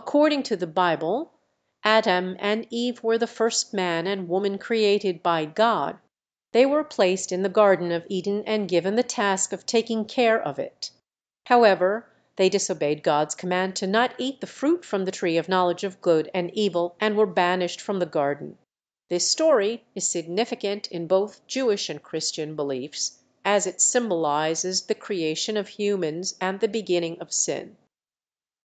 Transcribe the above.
According to the Bible, Adam and Eve were the first man and woman created by God. They were placed in the Garden of Eden and given the task of taking care of it. However, they disobeyed God's command to not eat the fruit from the tree of knowledge of good and evil, and were banished from the garden. This story is significant in both Jewish and Christian beliefs, as it symbolizes the creation of humans and the beginning of sin.